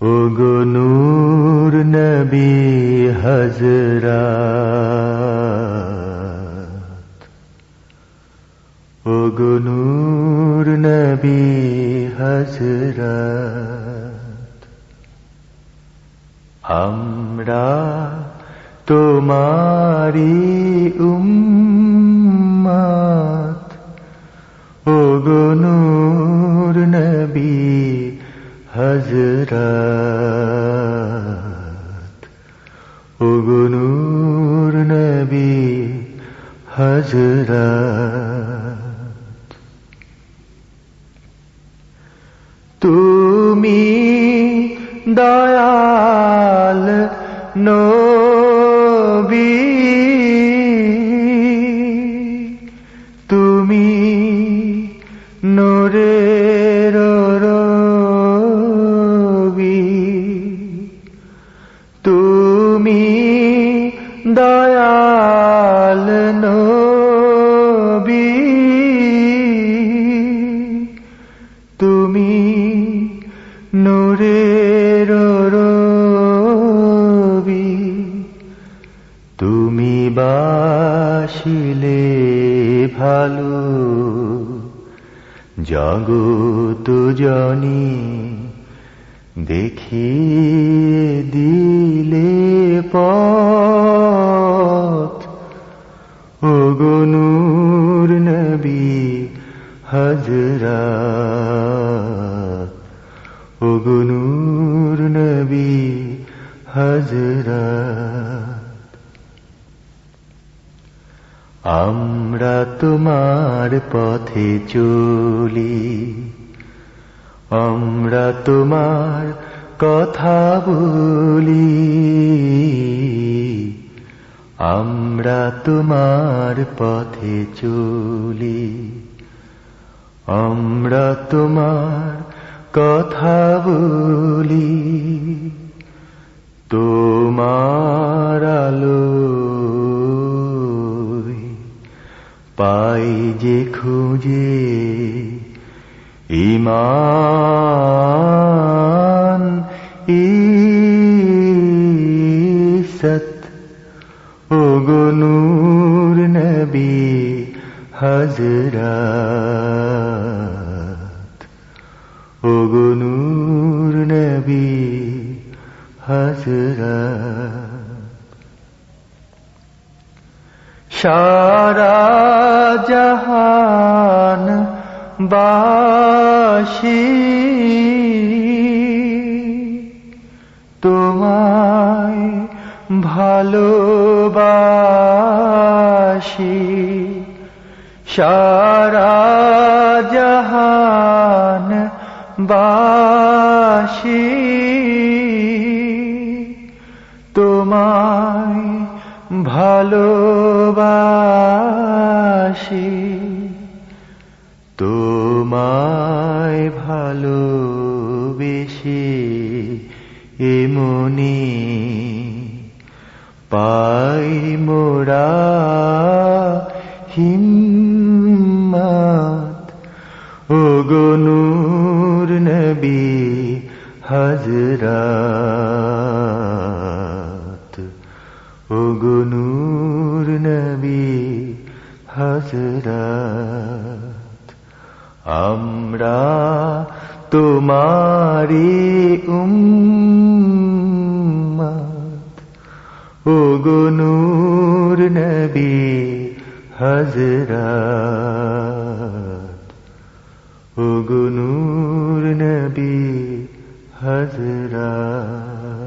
ও নবী হজরা ও নবী হজরা আমরা তোমারি উম্মত। হজরত ও গো নূর নবী হজরত তুমি দয়াল নবী বাসিলে ভালো। জগত জনি, দেখিয়ে দিলে পথ। ও গনুর নবী হজরা ও গনুর নবী হজরা আমরা তোমার পথে চলি। আমরা তোমার কথা বলি। আমরা তোমার পথে চলি। আমরা তোমার কথা বলি। তোমার যে খুঁজে ইমান ইসত ও গনুর নবী হজরত ও গনুর নবী হজরত সারা জাহান বাসি। তোমায় ভালোবাসি। সারা জাহান বাসি। তোমায় ভালোবাসি। তোমায় ভালোবেসে এমনি পাই মোরা হজরত আমরা তোমারি উম্মত। ও গনুর নবী হজরত ও গনুর নবী হজরত